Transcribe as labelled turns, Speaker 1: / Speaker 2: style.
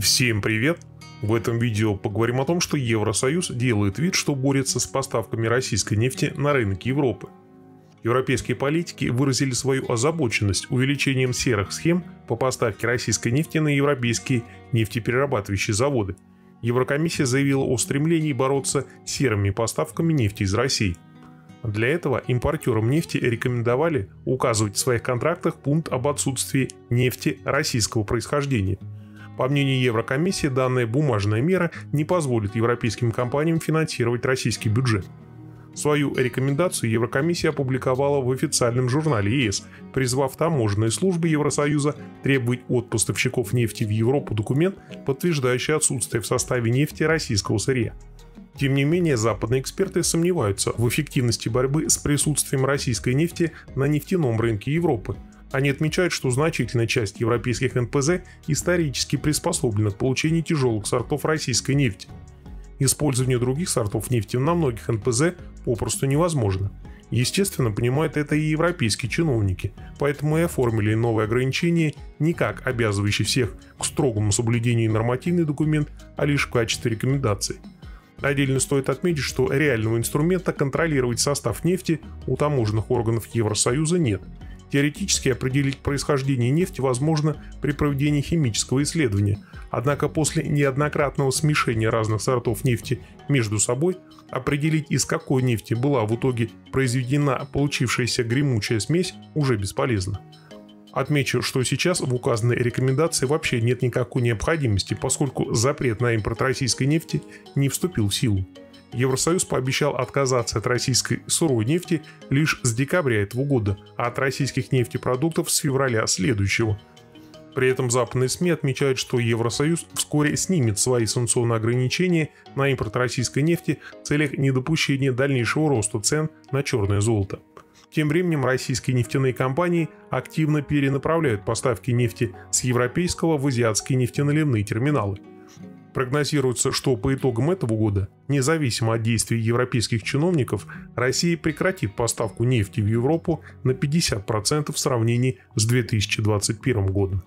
Speaker 1: Всем привет! В этом видео поговорим о том, что Евросоюз делает вид, что борется с поставками российской нефти на рынок Европы. Европейские политики выразили свою озабоченность увеличением серых схем по поставке российской нефти на европейские нефтеперерабатывающие заводы. Еврокомиссия заявила о стремлении бороться с серыми поставками нефти из России. Для этого импортерам нефти рекомендовали указывать в своих контрактах пункт об отсутствии нефти российского происхождения – по мнению Еврокомиссии, данная бумажная мера не позволит европейским компаниям финансировать российский бюджет. Свою рекомендацию Еврокомиссия опубликовала в официальном журнале ЕС, призвав таможенные службы Евросоюза требовать от поставщиков нефти в Европу документ, подтверждающий отсутствие в составе нефти российского сырья. Тем не менее, западные эксперты сомневаются в эффективности борьбы с присутствием российской нефти на нефтяном рынке Европы – они отмечают, что значительная часть европейских НПЗ исторически приспособлена к получению тяжелых сортов российской нефти. Использование других сортов нефти на многих НПЗ попросту невозможно. Естественно, понимают это и европейские чиновники, поэтому и оформили новые ограничения не как обязывающий всех к строгому соблюдению нормативный документ, а лишь в качестве рекомендации. Отдельно стоит отметить, что реального инструмента контролировать состав нефти у таможенных органов Евросоюза нет – Теоретически определить происхождение нефти возможно при проведении химического исследования, однако после неоднократного смешения разных сортов нефти между собой определить из какой нефти была в итоге произведена получившаяся гремучая смесь уже бесполезно. Отмечу, что сейчас в указанной рекомендации вообще нет никакой необходимости, поскольку запрет на импорт российской нефти не вступил в силу. Евросоюз пообещал отказаться от российской сырой нефти лишь с декабря этого года, а от российских нефтепродуктов с февраля следующего. При этом западные СМИ отмечают, что Евросоюз вскоре снимет свои санкционные ограничения на импорт российской нефти в целях недопущения дальнейшего роста цен на черное золото. Тем временем российские нефтяные компании активно перенаправляют поставки нефти с европейского в азиатские нефтеналивные терминалы – Прогнозируется, что по итогам этого года, независимо от действий европейских чиновников, Россия прекратит поставку нефти в Европу на 50% в сравнении с 2021 годом.